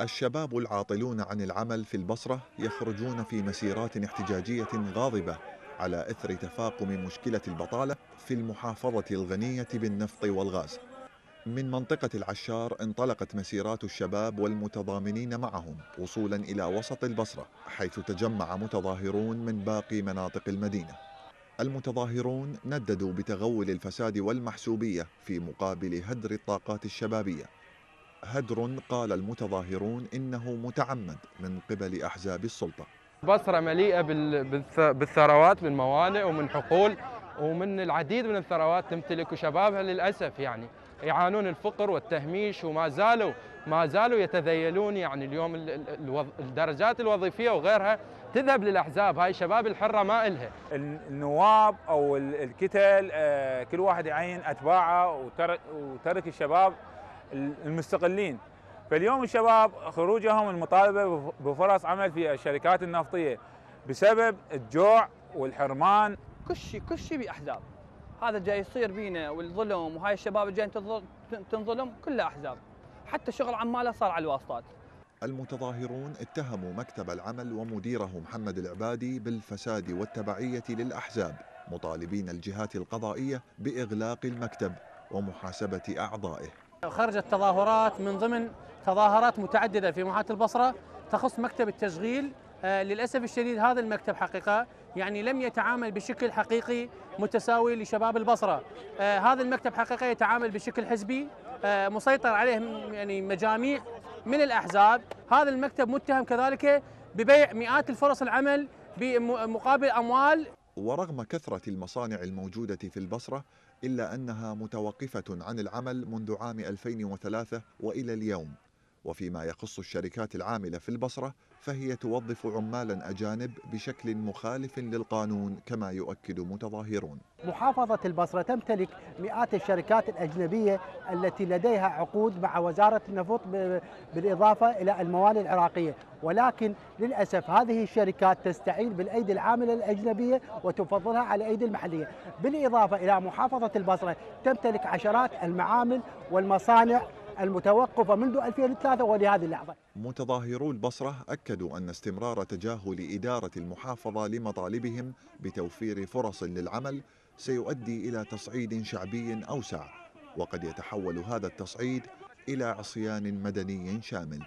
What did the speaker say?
الشباب العاطلون عن العمل في البصرة يخرجون في مسيرات احتجاجية غاضبة على إثر تفاقم مشكلة البطالة في المحافظة الغنية بالنفط والغاز. من منطقة العشار انطلقت مسيرات الشباب والمتضامنين معهم وصولا إلى وسط البصرة حيث تجمع متظاهرون من باقي مناطق المدينة. المتظاهرون نددوا بتغول الفساد والمحسوبية في مقابل هدر الطاقات الشبابية. هدر قال المتظاهرون إنه متعمد من قبل أحزاب السلطة. بصرة مليئة بالثروات من موانئ ومن حقول ومن العديد من الثروات تمتلك شبابها للأسف يعني. يعانون الفقر والتهميش وما زالوا ما زالوا يتذيلون يعني اليوم الدرجات الوظيفية وغيرها تذهب للأحزاب. هاي الشباب الحرة ما إلها. النواب أو الكتل آه، كل واحد يعين أتباعه وترك الشباب المستقلين. فاليوم الشباب خروجهم المطالبة بفرص عمل في الشركات النفطية بسبب الجوع والحرمان. كل شيء كل شيء بأحزاب. هذا جاي يصير بينا والظلم وهاي الشباب الجايين تنظلم كلها أحزاب. حتى شغل عماله صار على الواسطات. المتظاهرون اتهموا مكتب العمل ومديره محمد العبادي بالفساد والتبعية للأحزاب مطالبين الجهات القضائية بإغلاق المكتب ومحاسبة أعضائه. خرجت تظاهرات من ضمن تظاهرات متعددة في محافظه البصرة تخص مكتب التشغيل. آه، للأسف الشديد هذا المكتب حقيقة يعني لم يتعامل بشكل حقيقي متساوي لشباب البصرة. آه، هذا المكتب حقيقة يتعامل بشكل حزبي. آه، مسيطر عليه يعني مجاميع من الأحزاب. هذا المكتب متهم كذلك ببيع مئات الفرص العمل بمقابل أموال ورغم كثرة المصانع الموجودة في البصرة إلا أنها متوقفة عن العمل منذ عام 2003 وإلى اليوم. وفيما يخص الشركات العاملة في البصرة فهي توظف عمالا أجانب بشكل مخالف للقانون كما يؤكد متظاهرون. محافظة البصرة تمتلك مئات الشركات الأجنبية التي لديها عقود مع وزارة النفط بالإضافة إلى الموانئ العراقية. ولكن للأسف هذه الشركات تستعين بالأيدي العاملة الأجنبية وتفضلها على الأيدي المحلية. بالإضافة إلى محافظة البصرة تمتلك عشرات المعامل والمصانع المتوقفة منذ 2003 ولهذه اللحظة. متظاهرو البصرة أكدوا أن استمرار تجاهل إدارة المحافظة لمطالبهم بتوفير فرص للعمل سيؤدي إلى تصعيد شعبي أوسع وقد يتحول هذا التصعيد إلى عصيان مدني شامل.